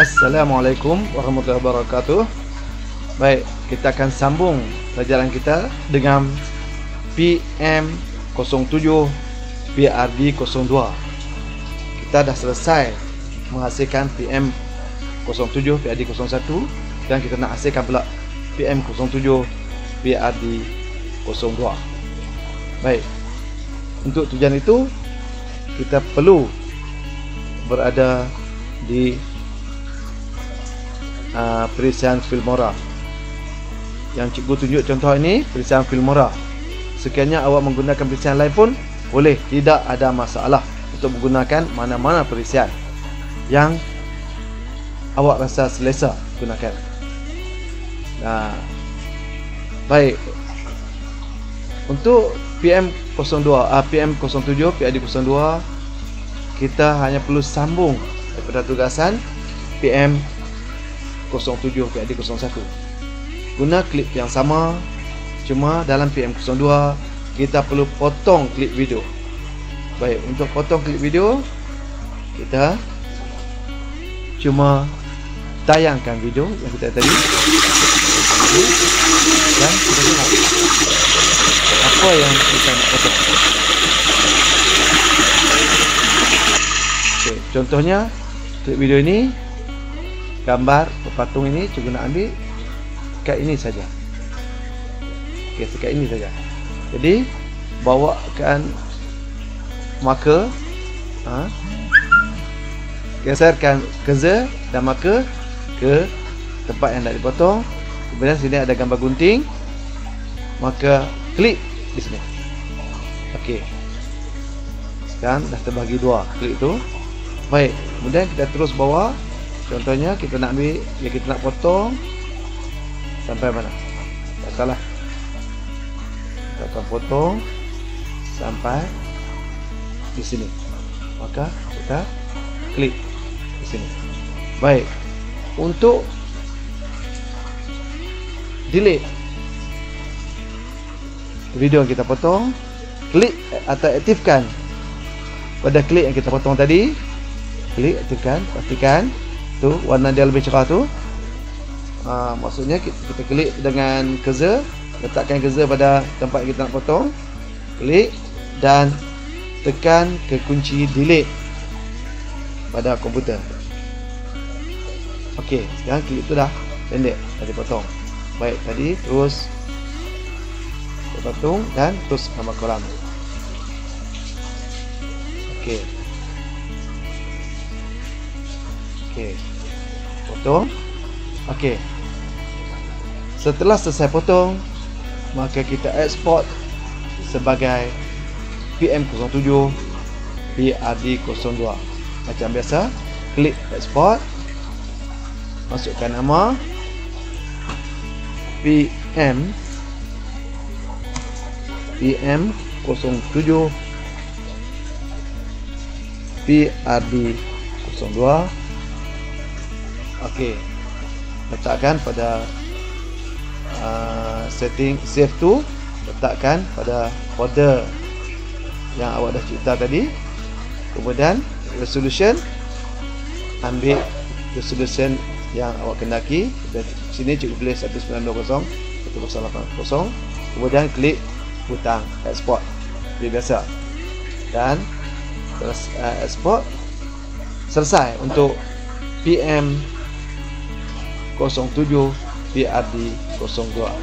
Assalamualaikum warahmatullahi wabarakatuh. Baik, kita akan sambung pelajaran kita dengan PM07 PRD02. Kita dah selesai menghasilkan PM07 PRD01 dan kita nak hasilkan pula PM07 PRD02. Baik. Untuk tujuan itu kita perlu berada di uh, perisian Filmora. Yang cikgu tunjuk contoh ini perisian Filmora. Sekiranya awak menggunakan perisian lain pun boleh. Tidak ada masalah untuk menggunakan mana-mana perisian yang awak rasa selesa gunakan. Nah, baik. Untuk PM02 uh, PM07 PAD02 kita hanya perlu sambung daripada tugasan PM07 PAD01 guna klip yang sama cuma dalam PM02 kita perlu potong klip video. Baik untuk potong klip video kita cuma tayangkan video yang kita tadi. Dan kita tengok apa yang kita nak potong. Okay, contohnya klip video ini gambar pepatung ini cikgu nak ambil sekat ini saja. Ok sekat ini saja. Jadi bawakan marker ha, geserkan keza dan marker ke tempat yang nak dipotong. Kemudian sini ada gambar gunting. Maka klik di sini. Ok sekarang dah terbagi dua. Klik tu. Baik. Kemudian kita terus bawa contohnya kita nak ambil yang kita nak potong sampai mana? Tak salah. Kita akan potong sampai di sini. Maka kita klik di sini. Baik. Untuk delete video yang kita potong klik atau aktifkan. Pada klik yang kita potong tadi klik aktifkan pastikan tu warna dia lebih cerah tu. Ha, maksudnya kita, kita klik dengan cursor letakkan cursor pada tempat kita nak potong klik dan tekan ke kunci delete pada komputer. Ok sekarang klik tu dah pendek tadi potong baik tadi terus potong dan terus nama kolam. Ok ok potong. Ok setelah selesai potong maka kita export sebagai PM07 PRD02 macam biasa klik export. Masukkan nama PM PM07 PRD02 Okey. Letakkan pada uh, setting save tu, letakkan pada folder yang awak dah cipta tadi. Kemudian resolution. Ambil resolution yang awak kendaki. Dan sini cikgu pilih 1920 1080 kemudian klik butang export. Seperti biasa. Dan terus uh, export. Selesai untuk PM 07 PRD 02